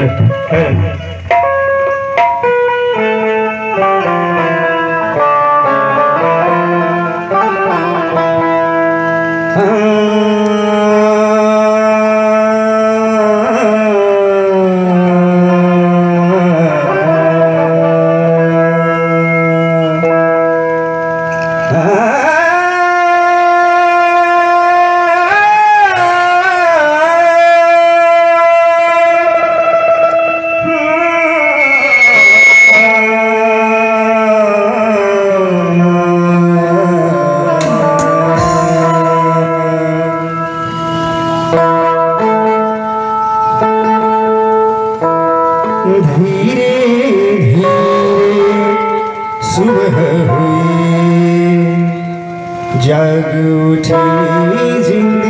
Hey, hey. सुबह हुई जग उठी ज़िंदगी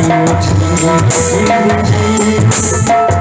Thank you.